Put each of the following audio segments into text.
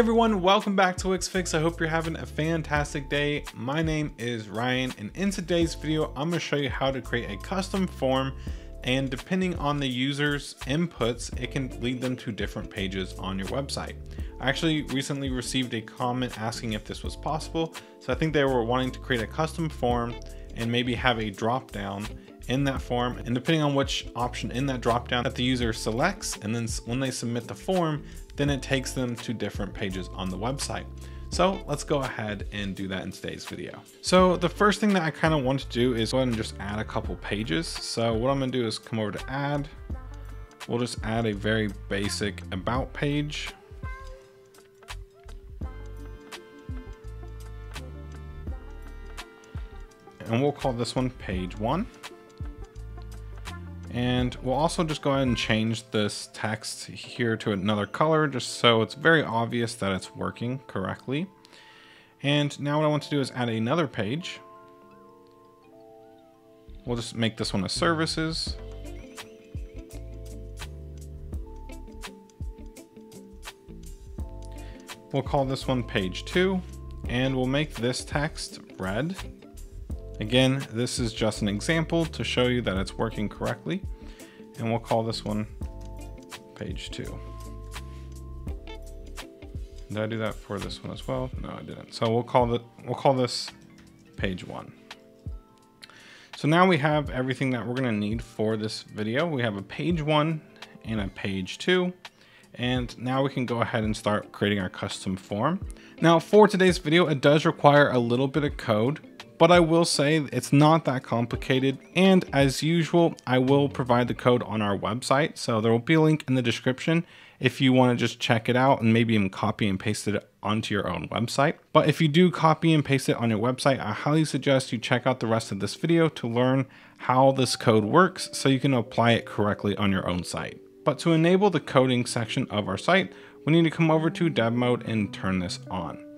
everyone, welcome back to Wix Fix. I hope you're having a fantastic day. My name is Ryan and in today's video, I'm gonna show you how to create a custom form and depending on the user's inputs, it can lead them to different pages on your website. I actually recently received a comment asking if this was possible. So I think they were wanting to create a custom form and maybe have a drop down in that form and depending on which option in that drop down that the user selects and then when they submit the form then it takes them to different pages on the website. So let's go ahead and do that in today's video. So the first thing that I kind of want to do is go ahead and just add a couple pages. So what I'm gonna do is come over to add. We'll just add a very basic about page. And we'll call this one page one. And we'll also just go ahead and change this text here to another color just so it's very obvious that it's working correctly. And now what I want to do is add another page. We'll just make this one a services. We'll call this one page two and we'll make this text red Again, this is just an example to show you that it's working correctly. And we'll call this one page two. Did I do that for this one as well? No, I didn't. So we'll call the we'll call this page one. So now we have everything that we're gonna need for this video. We have a page one and a page two. And now we can go ahead and start creating our custom form. Now for today's video, it does require a little bit of code but I will say it's not that complicated. And as usual, I will provide the code on our website. So there will be a link in the description if you want to just check it out and maybe even copy and paste it onto your own website. But if you do copy and paste it on your website, I highly suggest you check out the rest of this video to learn how this code works so you can apply it correctly on your own site. But to enable the coding section of our site, we need to come over to dev mode and turn this on.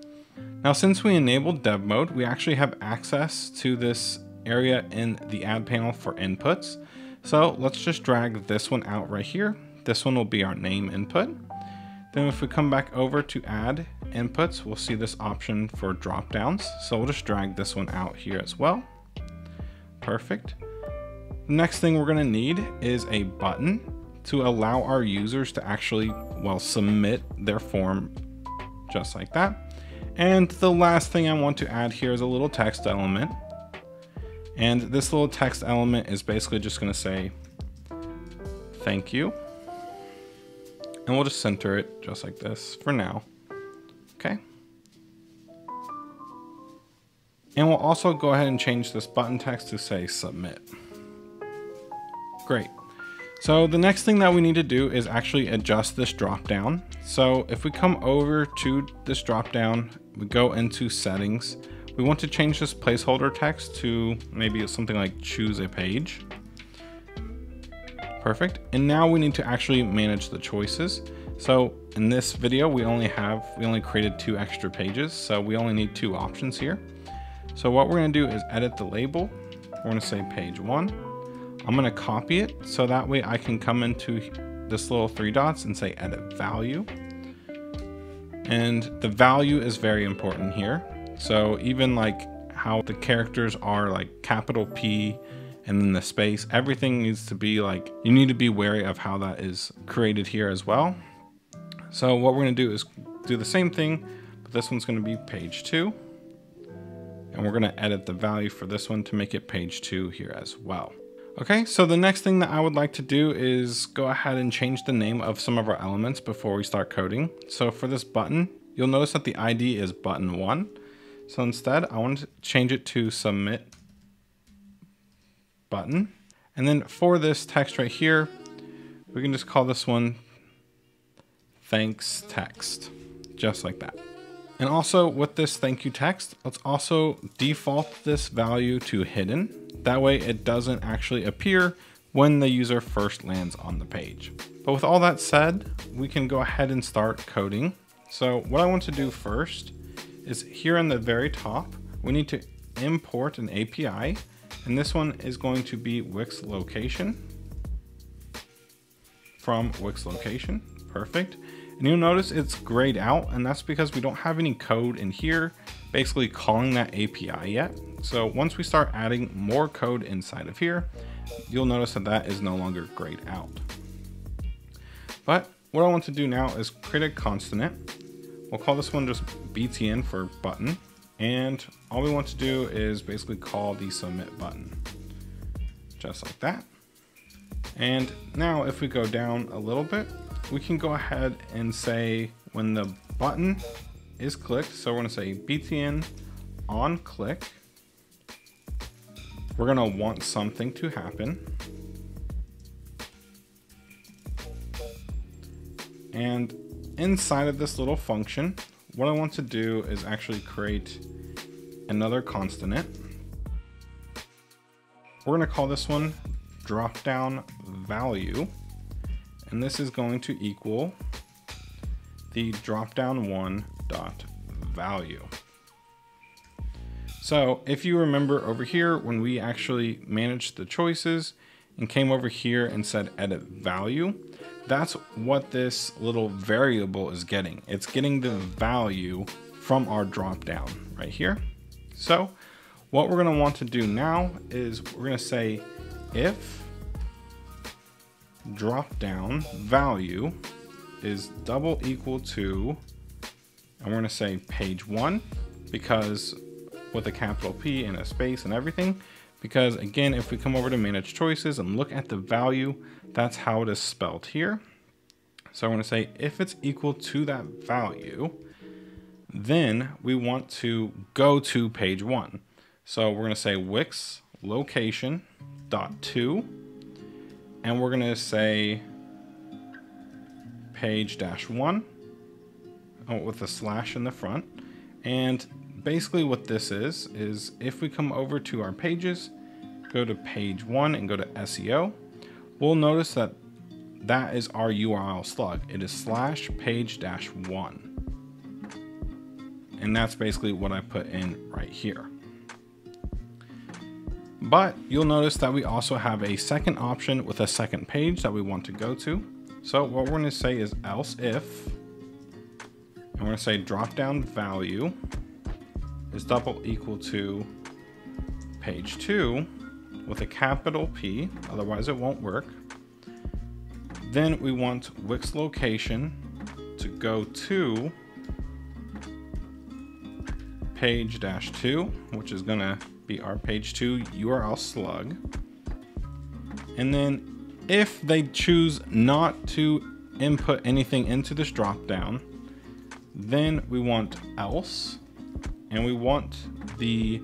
Now, since we enabled dev mode, we actually have access to this area in the add panel for inputs. So let's just drag this one out right here. This one will be our name input. Then if we come back over to add inputs, we'll see this option for drop downs. So we'll just drag this one out here as well. Perfect. Next thing we're gonna need is a button to allow our users to actually, well, submit their form just like that. And the last thing I want to add here is a little text element. And this little text element is basically just gonna say, thank you. And we'll just center it just like this for now. Okay. And we'll also go ahead and change this button text to say submit. Great. So the next thing that we need to do is actually adjust this drop down. So if we come over to this drop down, we go into settings. We want to change this placeholder text to maybe something like choose a page. Perfect. And now we need to actually manage the choices. So in this video, we only have, we only created two extra pages. So we only need two options here. So what we're gonna do is edit the label. We're gonna say page one. I'm gonna copy it so that way I can come into this little three dots and say edit value. And the value is very important here. So even like how the characters are like capital P and then the space, everything needs to be like, you need to be wary of how that is created here as well. So what we're gonna do is do the same thing, but this one's gonna be page two. And we're gonna edit the value for this one to make it page two here as well. Okay, so the next thing that I would like to do is go ahead and change the name of some of our elements before we start coding. So for this button, you'll notice that the ID is button one. So instead, I want to change it to submit button. And then for this text right here, we can just call this one thanks text, just like that. And also with this thank you text, let's also default this value to hidden that way it doesn't actually appear when the user first lands on the page. But with all that said, we can go ahead and start coding. So what I want to do first is here on the very top, we need to import an API. And this one is going to be Wix location from Wix location. Perfect. And you'll notice it's grayed out and that's because we don't have any code in here basically calling that API yet. So once we start adding more code inside of here, you'll notice that that is no longer grayed out. But what I want to do now is create a constant. We'll call this one just btn for button. And all we want to do is basically call the submit button. Just like that. And now if we go down a little bit, we can go ahead and say when the button is clicked, so we're gonna say btn on click. We're gonna want something to happen. And inside of this little function, what I want to do is actually create another constant. We're gonna call this one drop down value. And this is going to equal the drop down one dot value. So if you remember over here, when we actually managed the choices and came over here and said edit value, that's what this little variable is getting. It's getting the value from our drop down right here. So what we're gonna want to do now is we're gonna say if drop down value is double equal to, and we're gonna say page one because with a capital P and a space and everything, because again, if we come over to manage choices and look at the value, that's how it is spelled here. So I'm gonna say if it's equal to that value, then we want to go to page one. So we're gonna say Wix location dot to, and we're gonna say page dash one oh, with a slash in the front. And basically what this is, is if we come over to our pages, go to page one and go to SEO, we'll notice that that is our URL slug. It is slash page dash one. And that's basically what I put in right here. But you'll notice that we also have a second option with a second page that we want to go to. So what we're going to say is else if, and we're to say drop down value is double equal to page two with a capital P, otherwise it won't work. Then we want Wix location to go to page dash two, which is gonna be our page two URL slug. And then if they choose not to input anything into this dropdown, then we want else and we want the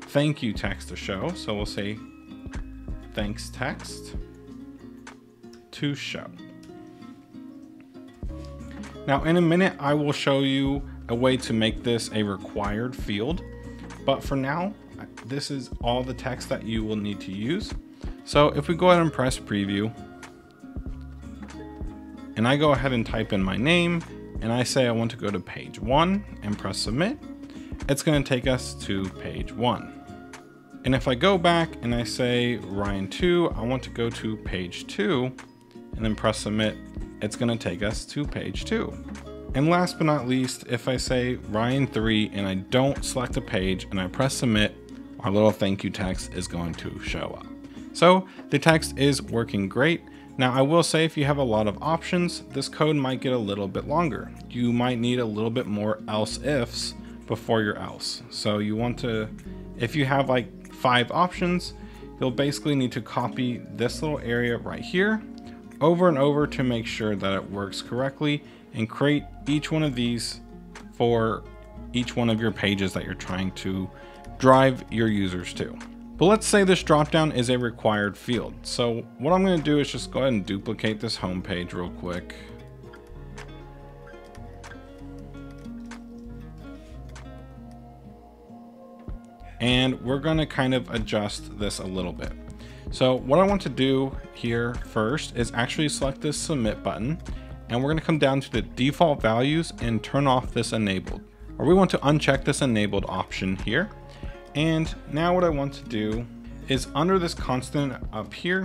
thank you text to show. So we'll say thanks text to show. Now in a minute, I will show you a way to make this a required field. But for now, this is all the text that you will need to use. So if we go ahead and press preview, and I go ahead and type in my name, and I say I want to go to page one and press submit, it's going to take us to page one. And if I go back and I say Ryan 2, I want to go to page 2 and then press submit, it's going to take us to page 2. And last but not least, if I say Ryan 3 and I don't select a page and I press submit, our little thank you text is going to show up. So the text is working great. Now I will say if you have a lot of options, this code might get a little bit longer. You might need a little bit more else ifs before your else. So you want to, if you have like five options, you'll basically need to copy this little area right here over and over to make sure that it works correctly and create each one of these for each one of your pages that you're trying to drive your users to. But let's say this dropdown is a required field. So what I'm gonna do is just go ahead and duplicate this home page real quick. And we're going to kind of adjust this a little bit. So what I want to do here first is actually select this submit button and we're going to come down to the default values and turn off this enabled or we want to uncheck this enabled option here. And now what I want to do is under this constant up here,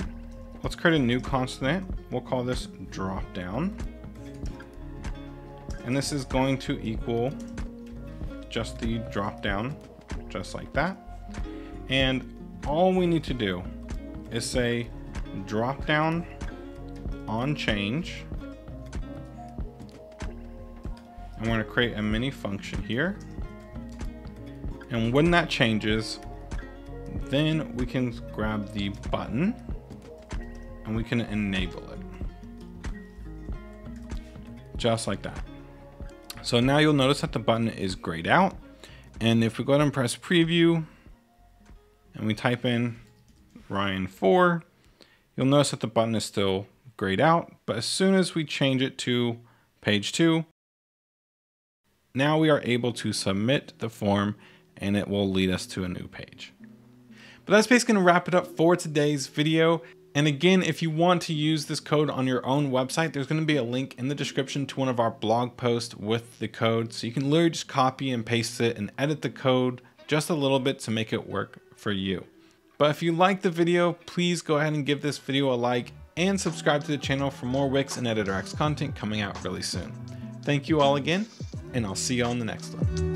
let's create a new constant. We'll call this drop down. And this is going to equal just the drop down, just like that. And all we need to do is say drop down on change. We're gonna create a mini function here. And when that changes, then we can grab the button and we can enable it. Just like that. So now you'll notice that the button is grayed out. And if we go ahead and press preview and we type in Ryan 4, you'll notice that the button is still grayed out. But as soon as we change it to page 2, now we are able to submit the form and it will lead us to a new page. But that's basically going to wrap it up for today's video. And again, if you want to use this code on your own website, there's going to be a link in the description to one of our blog posts with the code. So you can literally just copy and paste it and edit the code just a little bit to make it work for you. But if you like the video, please go ahead and give this video a like and subscribe to the channel for more Wix and EditorX content coming out really soon. Thank you all again, and I'll see you on the next one.